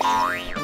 Bye.